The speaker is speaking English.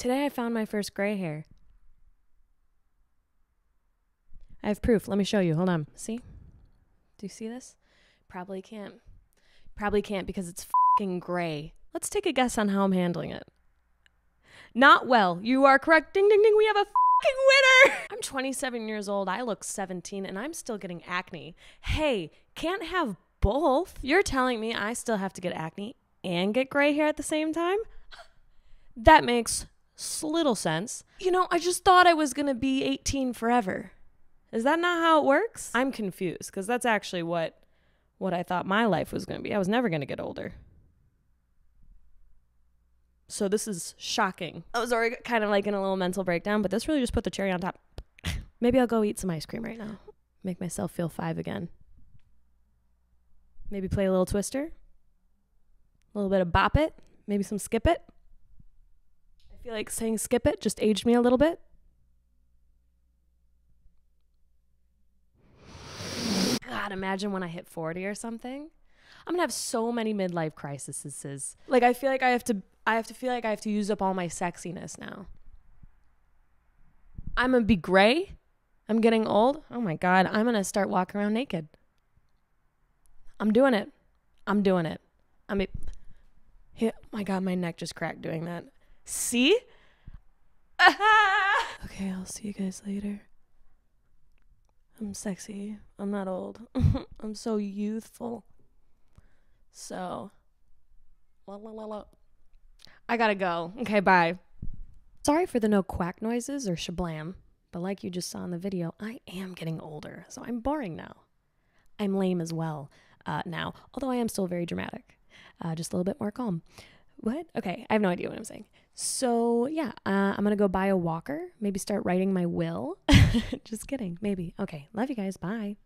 Today I found my first gray hair. I have proof. Let me show you. Hold on. See? Do you see this? Probably can't. Probably can't because it's fucking gray. Let's take a guess on how I'm handling it. Not well. You are correct. Ding, ding, ding. We have a fucking winner. I'm 27 years old. I look 17 and I'm still getting acne. Hey, can't have both. You're telling me I still have to get acne and get gray hair at the same time? That makes little sense. You know, I just thought I was going to be 18 forever. Is that not how it works? I'm confused because that's actually what what I thought my life was going to be. I was never going to get older. So this is shocking. Oh, I was already kind of like in a little mental breakdown, but this really just put the cherry on top. Maybe I'll go eat some ice cream right now. Make myself feel 5 again. Maybe play a little twister. A little bit of bop it, maybe some skip it. I feel like saying skip it just aged me a little bit. God, imagine when I hit 40 or something. I'm gonna have so many midlife crises. Like I feel like I have to I have to feel like I have to use up all my sexiness now. I'm gonna be gray. I'm getting old. Oh my god, I'm gonna start walking around naked. I'm doing it. I'm doing it. I mean, yeah, oh my god, my neck just cracked doing that. See? okay, I'll see you guys later. I'm sexy. I'm not old. I'm so youthful. So, la, la, la, la. I gotta go. Okay, bye. Sorry for the no quack noises or shablam, but like you just saw in the video, I am getting older, so I'm boring now. I'm lame as well uh, now, although I am still very dramatic. Uh, just a little bit more calm. What? Okay, I have no idea what I'm saying. So, yeah, uh, I'm gonna go buy a walker, maybe start writing my will. just kidding, maybe. Okay, love you guys. Bye.